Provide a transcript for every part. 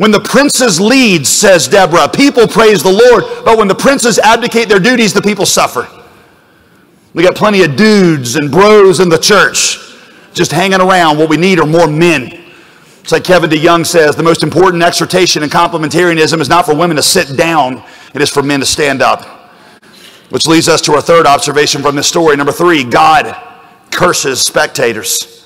When the princes lead, says Deborah, people praise the Lord, but when the princes abdicate their duties, the people suffer. We got plenty of dudes and bros in the church just hanging around. What we need are more men. It's like Kevin DeYoung says the most important exhortation in complementarianism is not for women to sit down, it is for men to stand up. Which leads us to our third observation from this story. Number three, God curses spectators.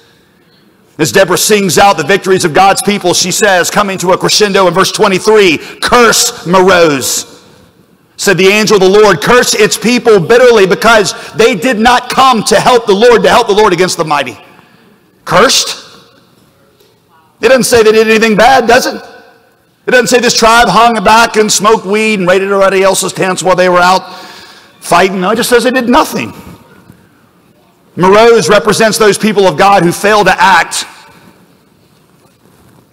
As Deborah sings out the victories of God's people, she says, coming to a crescendo in verse 23, Curse Meroz. Said the angel of the Lord, Curse its people bitterly because they did not come to help the Lord, to help the Lord against the mighty. Cursed? It doesn't say they did anything bad, does it? It doesn't say this tribe hung back and smoked weed and raided everybody else's tents while they were out fighting. No, it just says they did nothing. Meroz represents those people of God who fail to act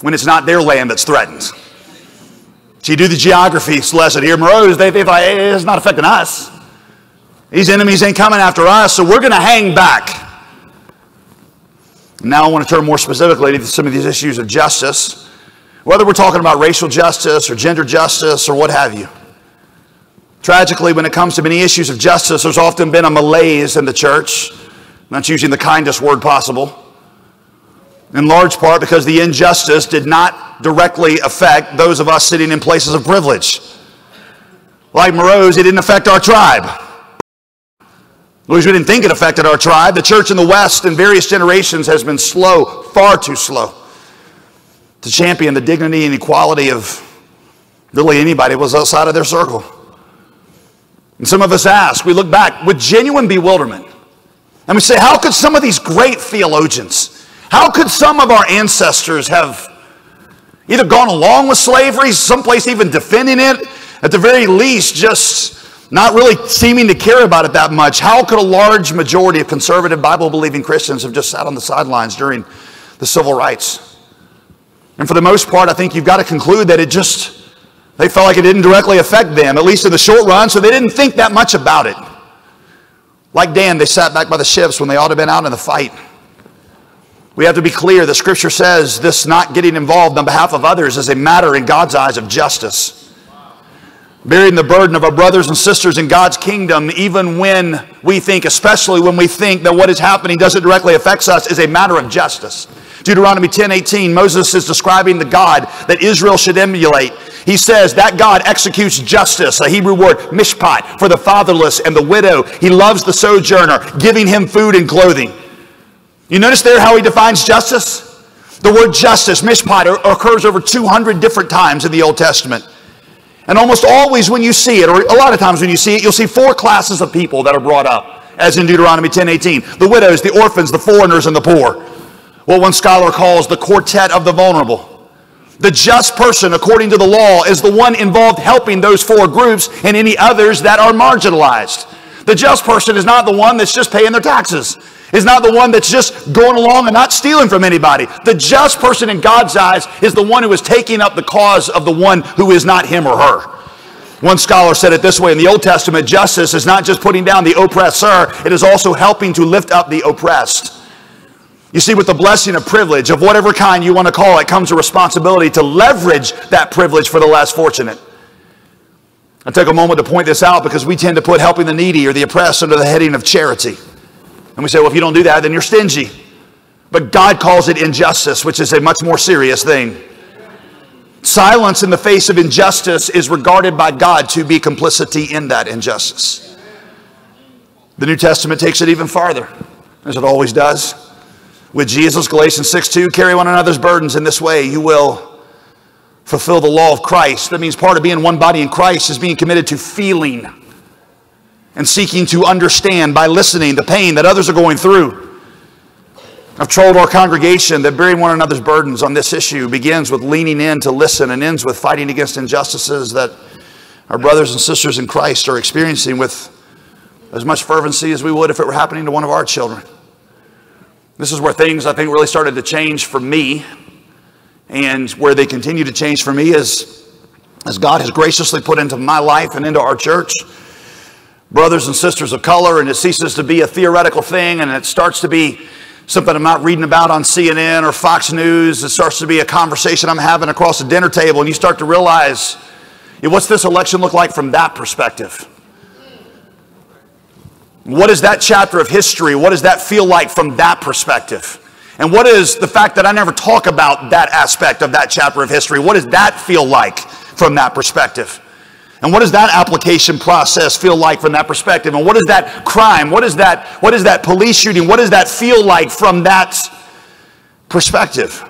when it's not their land that's threatened. So you do the geography lesson here. Meroz, they, they hey, it's not affecting us. These enemies ain't coming after us, so we're going to hang back. Now I want to turn more specifically to some of these issues of justice, whether we're talking about racial justice or gender justice or what have you. Tragically, when it comes to many issues of justice, there's often been a malaise in the church. Not using the kindest word possible. In large part because the injustice did not directly affect those of us sitting in places of privilege. Like Meroz, it didn't affect our tribe. At least we didn't think it affected our tribe. The church in the West in various generations has been slow, far too slow, to champion the dignity and equality of really anybody was outside of their circle. And some of us ask, we look back with genuine bewilderment, and we say, how could some of these great theologians, how could some of our ancestors have either gone along with slavery, someplace even defending it, at the very least, just not really seeming to care about it that much, how could a large majority of conservative Bible believing Christians have just sat on the sidelines during the civil rights? And for the most part, I think you've got to conclude that it just, they felt like it didn't directly affect them, at least in the short run, so they didn't think that much about it. Like Dan, they sat back by the ships when they ought to have been out in the fight. We have to be clear that Scripture says this not getting involved on behalf of others is a matter in God's eyes of justice bearing the burden of our brothers and sisters in God's kingdom, even when we think, especially when we think that what is happening doesn't directly affect us, is a matter of justice. Deuteronomy 10 18, Moses is describing the God that Israel should emulate. He says that God executes justice, a Hebrew word, mishpat, for the fatherless and the widow. He loves the sojourner, giving him food and clothing. You notice there how he defines justice? The word justice, mishpat, occurs over 200 different times in the Old Testament. And almost always when you see it, or a lot of times when you see it, you'll see four classes of people that are brought up, as in Deuteronomy 10 18. The widows, the orphans, the foreigners, and the poor. What one scholar calls the quartet of the vulnerable. The just person, according to the law, is the one involved helping those four groups and any others that are marginalized. The just person is not the one that's just paying their taxes is not the one that's just going along and not stealing from anybody. The just person in God's eyes is the one who is taking up the cause of the one who is not him or her. One scholar said it this way in the Old Testament justice is not just putting down the oppressor, it is also helping to lift up the oppressed. You see, with the blessing of privilege, of whatever kind you want to call it, comes a responsibility to leverage that privilege for the less fortunate. I take a moment to point this out because we tend to put helping the needy or the oppressed under the heading of charity. And we say, well, if you don't do that, then you're stingy. But God calls it injustice, which is a much more serious thing. Silence in the face of injustice is regarded by God to be complicity in that injustice. The New Testament takes it even farther, as it always does. With Jesus, Galatians 6 2, carry one another's burdens in this way, you will fulfill the law of Christ. That means part of being one body in Christ is being committed to feeling and seeking to understand by listening the pain that others are going through. I've told our congregation that bearing one another's burdens on this issue begins with leaning in to listen and ends with fighting against injustices that our brothers and sisters in Christ are experiencing with as much fervency as we would if it were happening to one of our children. This is where things I think really started to change for me and where they continue to change for me is as God has graciously put into my life and into our church brothers and sisters of color, and it ceases to be a theoretical thing and it starts to be something I'm not reading about on CNN or Fox News. It starts to be a conversation I'm having across the dinner table, and you start to realize yeah, what's this election look like from that perspective? What is that chapter of history? What does that feel like from that perspective? And what is the fact that I never talk about that aspect of that chapter of history? What does that feel like from that perspective? And what does that application process feel like from that perspective? And what is that crime? What is that, what is that police shooting? What does that feel like from that perspective?